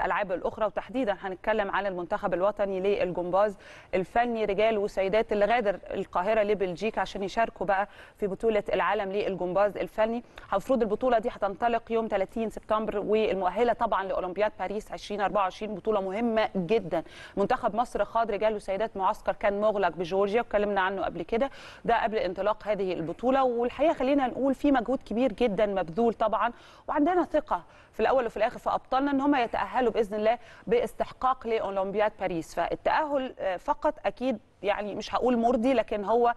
الألعاب الأخرى وتحديدا هنتكلم عن المنتخب الوطني للجمباز الفني رجال وسيدات اللي غادر القاهرة لبلجيكا عشان يشاركوا بقى في بطولة العالم للجمباز الفني. المفروض البطولة دي هتنطلق يوم 30 سبتمبر والمؤهلة طبعا لأولمبياد باريس 2024 بطولة مهمة جدا. منتخب مصر خاض رجال وسيدات معسكر كان مغلق بجورجيا واتكلمنا عنه قبل كده. ده قبل انطلاق هذه البطولة والحقيقة خلينا نقول في مجهود كبير جدا مبذول طبعا وعندنا ثقة في الأول وفي الآخر في أبطالنا إن هم يتأهلوا بإذن الله باستحقاق لأولمبياد باريس. فالتأهل فقط أكيد يعني مش هقول مرضي لكن هو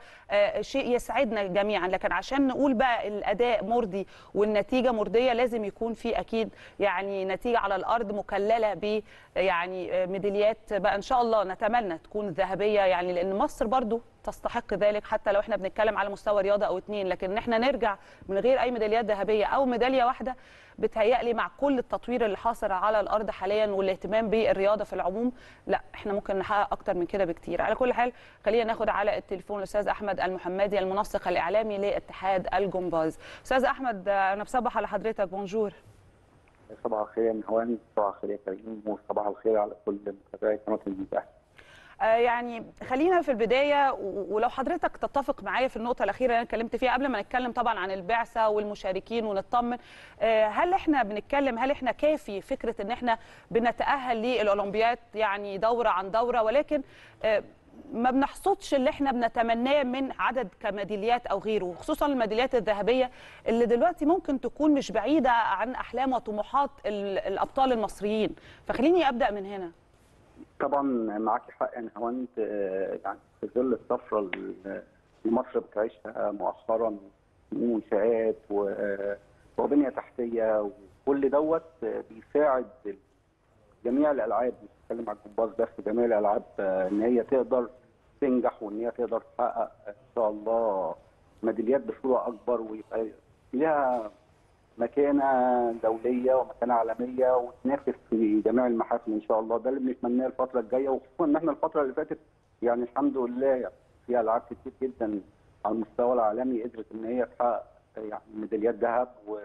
شيء يسعدنا جميعا. لكن عشان نقول بقى الأداء مرضي والنتيجة مرضية لازم يكون في أكيد يعني نتيجة على الأرض مكللة ب يعني ميداليات بقى إن شاء الله نتمنى تكون ذهبية يعني. لأن مصر برضو تستحق ذلك حتى لو إحنا بنتكلم على مستوى رياضة أو اتنين لكن إن إحنا نرجع من غير أي ميداليات ذهبية أو ميدالية واحدة بتهيألي مع كل التطوير اللي حاصل على الأرض حاليا والاهتمام بالرياضة في العموم لا إحنا ممكن نحقق أكتر من كده بكتير. على كل حال خلينا ناخد على التليفون الأستاذ أحمد المحمدي المنسق الإعلامي لاتحاد الجمباز. أستاذ أحمد أنا بصبح على حضرتك. بونجور. صباح الخير يا نهوان صباح الخير يا كريم وصباح الخير على كل متابعي قناة المتاح يعني خلينا في البداية ولو حضرتك تتفق معايا في النقطة الأخيرة اللي أنا اتكلمت فيها قبل ما نتكلم طبعا عن البعثة والمشاركين ونطمن هل إحنا بنتكلم هل إحنا كافي فكرة إن إحنا بنتأهل للأولمبياد؟ يعني دورة عن دورة ولكن ما بنحصدش اللي إحنا بنتمناه من عدد كميداليات أو غيره خصوصا الميداليات الذهبية اللي دلوقتي ممكن تكون مش بعيدة عن أحلام وطموحات الأبطال المصريين. فخليني أبدأ من هنا. طبعا معاكي حق يا نهاوند يعني في ظل الطفرة اللي مصر بتعيشها مؤخرا منشآت وبنية تحتية وكل دوت بيساعد جميع الألعاب بتكلم عن الجمباز بس جميع الألعاب إن هي تقدر تنجح وإن هي تقدر تحقق إن شاء الله ميداليات بصورة أكبر ويبقى ليها مكانة دولية ومكانة عالمية وتنافس في جميع المحافل إن شاء الله. ده اللي بنتمناه الفترة الجاية وخصوصا إن إحنا الفترة اللي فاتت يعني الحمد لله في العاب كتير جدا على المستوى العالمي قدرت إن هي تحقق يعني ميداليات ذهب و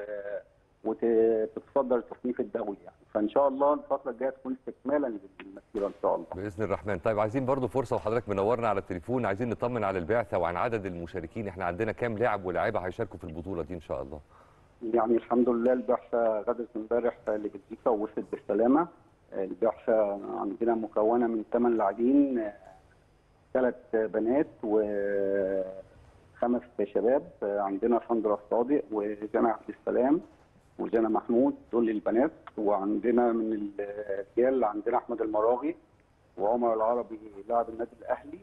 وتتصدر التصنيف الدولي يعني. فإن شاء الله الفترة الجاية تكون استكمالا للمسيرة إن شاء الله. بإذن الرحمن. طيب عايزين برضو فرصة وحضرتك منورنا على التليفون. عايزين نطمن على البعثة وعن عدد المشاركين. إحنا عندنا كام لاعب ولاعيبة هيشاركوا في البطولة دي إن شاء الله؟ يعني الحمد لله البعثه غدت امبارح لبلجيكا ووصلت بالسلامة. البعثه عندنا مكونة من ثمان لاعبين ثلاث بنات وخمس شباب. عندنا ساندرا الصادق وجنى عبد السلام وجنى محمود دول البنات. وعندنا من الرجال عندنا أحمد المراغي وعمر العربي لاعب النادي الأهلي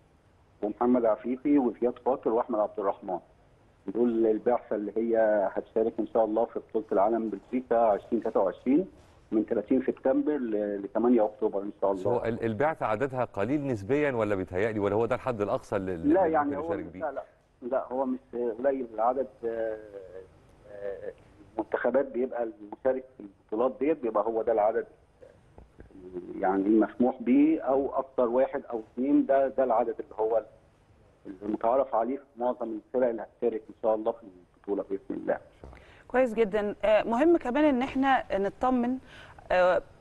ومحمد عفيفي وزياد خاطر وأحمد عبد الرحمن. دول البعثة اللي هي هتشارك إن شاء الله في بطولة العالم بلجيكا 2023 من 30 سبتمبر ل 8 أكتوبر إن شاء الله. هو البعثة عددها قليل نسبيا ولا بيتهيألي ولا هو ده الحد الأقصى اللي لا يعني هو بيه؟ لا لا لا هو مش قليل العدد المنتخبات بيبقى المشارك في البطولات ديت بيبقى هو ده العدد يعني المسموح به أو أكثر واحد أو اثنين ده ده العدد اللي هو المتعارف عليه في معظم الفرق اللي هتشارك إن شاء الله في البطولة بإذن الله. كويس جدا مهم كمان إن إحنا نطمن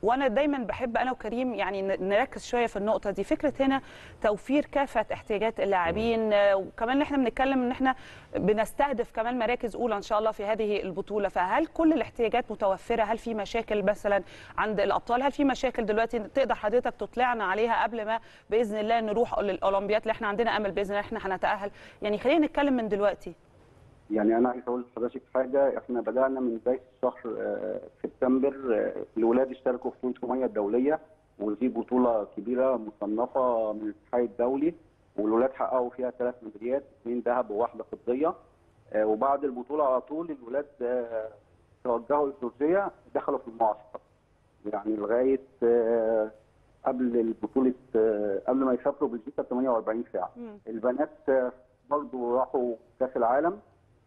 وأنا دايما بحب أنا وكريم يعني نركز شوية في النقطة دي. فكرة هنا توفير كافة احتياجات اللاعبين وكمان إحنا بنتكلم إن إحنا بنستهدف كمان مراكز أولى إن شاء الله في هذه البطولة. فهل كل الاحتياجات متوفرة؟ هل في مشاكل مثلا عند الأبطال؟ هل في مشاكل دلوقتي تقدر حضرتك تطلعنا عليها قبل ما بإذن الله نروح للاولمبياد اللي إحنا عندنا؟ أمل بإذن الله إحنا هنتأهل. يعني خلينا نتكلم من دلوقتي. يعني أنا عايز أقول لحضرتك حاجة إحنا بدأنا من بداية شهر سبتمبر الولاد اشتركوا في بطوله الميه الدوليه ودي بطولة كبيرة مصنفة من الاتحاد الدولي والولاد حققوا فيها ثلاث ميداليات اثنين ذهب وواحدة فضية وبعد البطولة على طول الولاد توجهوا لجورجيا دخلوا في المعسكر. يعني لغاية قبل البطولة قبل ما يسافروا بلجيكا 48 ساعة. البنات برضه راحوا كأس العالم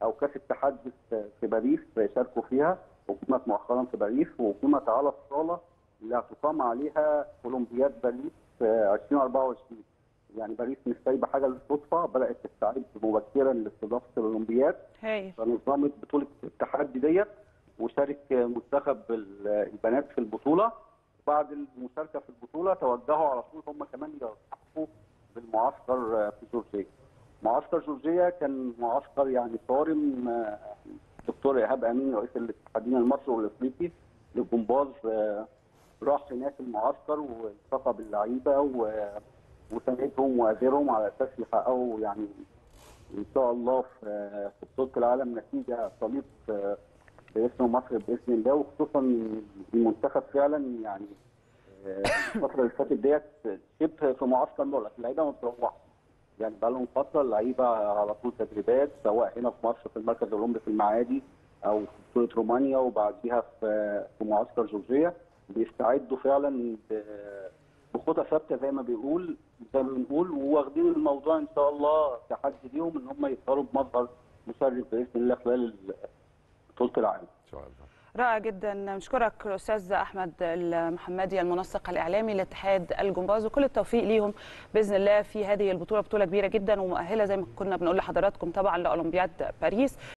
أو كاس التحدث في باريس شاركوا فيها. وقيمت مؤخرا في باريس وقيمت على الصالة اللي هتقام عليها أولمبياد باريس 2024 يعني باريس مش سايبة حاجة للصدفة بدأت تستعد مبكرا لاستضافة الأولمبياد. فنظمت بطولة التحدي ديت وشارك منتخب البنات في البطولة. بعد المشاركة في البطولة توجهوا على طول هم كمان يلتحقوا بالمعسكر في جورجيا. معسكر جورجيا كان معسكر يعني صارم دكتور إيهاب أمين رئيس الاتحادين المصري والإفريقي للجمباز راح هناك المعسكر والتقى باللعيبة وساندهم واجرهم على أساس يحققوا يعني إن شاء الله في بطوله العالم نتيجة طليق باسم مصر بإذن الله وخصوصا المنتخب فعلا يعني الفترة اللي فاتت ديت شبه في معسكر مغلق اللعيبة ما بتروحش. يعني بقى لهم فترة اللعيبة على طول تدريبات سواء هنا في مصر في المركز الأولمبي في المعادي أو في بطولة رومانيا وبعديها في في معسكر جورجيا بيستعدوا فعلا بخطى ثابتة زي ما بيقول زي ما بنقول وواخدين الموضوع إن شاء الله تحدي ليهم إن هم يظهروا بمظهر مشرف بإذن الله خلال بطولة العالم. إن شاء الله. رائع جدا. نشكرك الاستاذ أحمد المحمدي المنسق الإعلامي لاتحاد الجمباز وكل التوفيق ليهم بإذن الله في هذه البطولة. بطولة كبيرة جدا ومؤهلة زي ما كنا بنقول لحضراتكم طبعا لأولمبياد باريس.